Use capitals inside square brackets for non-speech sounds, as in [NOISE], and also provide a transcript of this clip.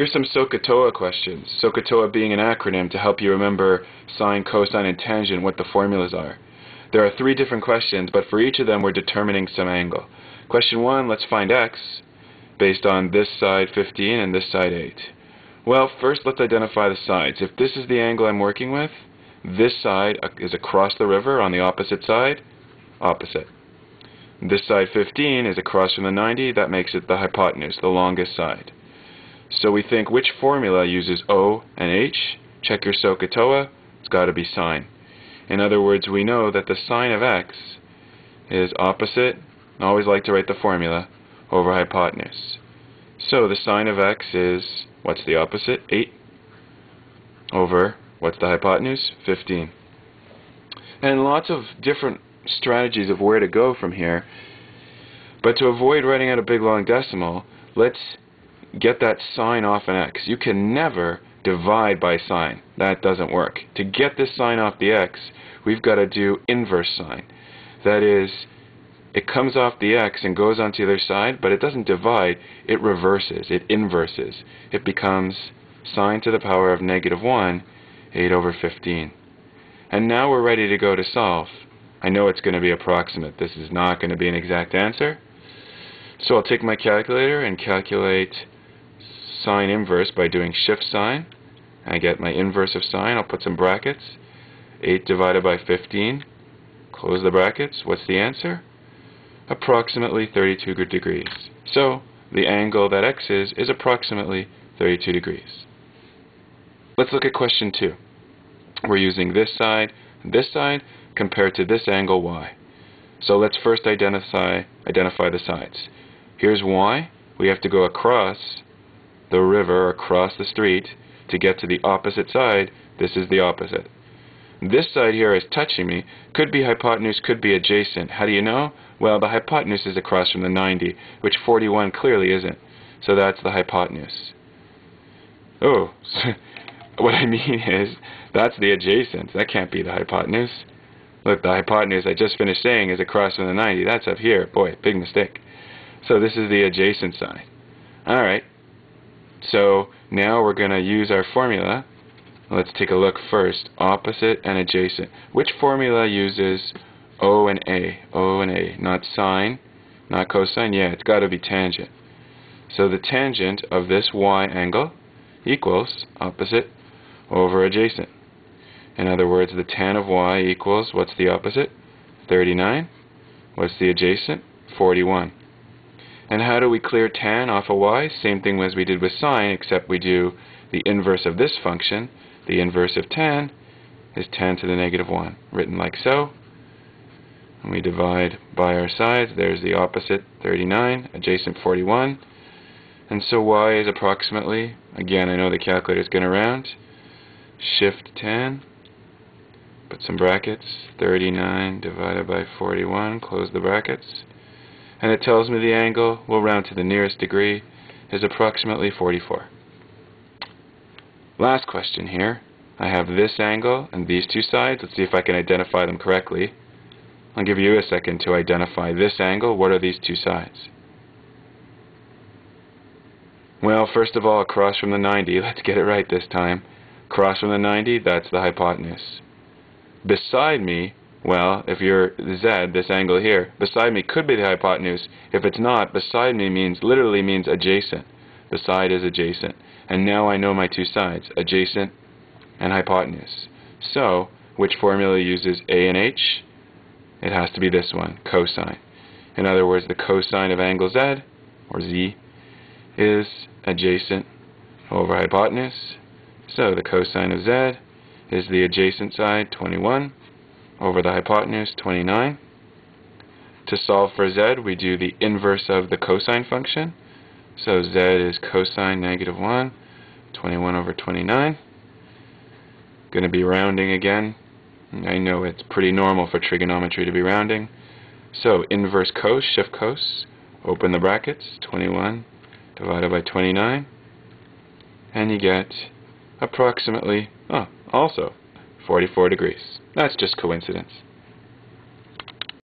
Here's some SOHCAHTOA questions. SOHCAHTOA being an acronym to help you remember sine, cosine, and tangent, what the formulas are. There are three different questions, but for each of them we're determining some angle. Question 1, let's find x, based on this side 15 and this side 8. Well, first let's identify the sides. If this is the angle I'm working with, this side uh, is across the river on the opposite side, opposite. This side 15 is across from the 90, that makes it the hypotenuse, the longest side. So we think which formula uses O and H? Check your SOHCAHTOA, it's got to be sine. In other words, we know that the sine of x is opposite, I always like to write the formula, over hypotenuse. So the sine of x is, what's the opposite? 8 over, what's the hypotenuse? 15. And lots of different strategies of where to go from here. But to avoid writing out a big long decimal, let's get that sine off an x. You can never divide by sine. That doesn't work. To get this sine off the x, we've got to do inverse sine. That is, it comes off the x and goes onto the other side, but it doesn't divide, it reverses, it inverses. It becomes sine to the power of negative 1, 8 over 15. And now we're ready to go to solve. I know it's going to be approximate. This is not going to be an exact answer. So I'll take my calculator and calculate sine inverse by doing shift sine. I get my inverse of sine. I'll put some brackets. 8 divided by 15. Close the brackets. What's the answer? Approximately 32 degrees. So the angle that x is is approximately 32 degrees. Let's look at question 2. We're using this side this side compared to this angle y. So let's first identify identify the sides. Here's y. We have to go across the river across the street to get to the opposite side, this is the opposite. This side here is touching me. Could be hypotenuse, could be adjacent. How do you know? Well, the hypotenuse is across from the 90, which 41 clearly isn't. So that's the hypotenuse. Oh, [LAUGHS] what I mean is, that's the adjacent. That can't be the hypotenuse. Look, the hypotenuse I just finished saying is across from the 90. That's up here. Boy, big mistake. So this is the adjacent side. Alright, so now we're going to use our formula. Let's take a look first. Opposite and adjacent. Which formula uses O and A? O and A. Not sine, not cosine. Yeah, it's got to be tangent. So the tangent of this y angle equals opposite over adjacent. In other words, the tan of y equals, what's the opposite? 39. What's the adjacent? 41. And how do we clear tan off of y? Same thing as we did with sine, except we do the inverse of this function. The inverse of tan is tan to the negative 1, written like so. And we divide by our sides. There's the opposite, 39, adjacent 41. And so y is approximately, again, I know the calculator is going to round, shift tan, put some brackets, 39 divided by 41, close the brackets and it tells me the angle, we'll round to the nearest degree, is approximately 44. Last question here. I have this angle and these two sides. Let's see if I can identify them correctly. I'll give you a second to identify this angle. What are these two sides? Well, first of all, across from the 90. [LAUGHS] Let's get it right this time. Across from the 90, that's the hypotenuse. Beside me well, if you're Z, this angle here, beside me could be the hypotenuse. If it's not, beside me means literally means adjacent. Beside is adjacent. And now I know my two sides, adjacent and hypotenuse. So, which formula uses A and H? It has to be this one, cosine. In other words, the cosine of angle Z, or Z, is adjacent over hypotenuse. So the cosine of Z is the adjacent side, 21 over the hypotenuse, 29. To solve for z, we do the inverse of the cosine function. So z is cosine negative 1, 21 over 29. Going to be rounding again. I know it's pretty normal for trigonometry to be rounding. So inverse cos, shift cos, open the brackets, 21 divided by 29. And you get approximately, oh, also 44 degrees. That's just coincidence.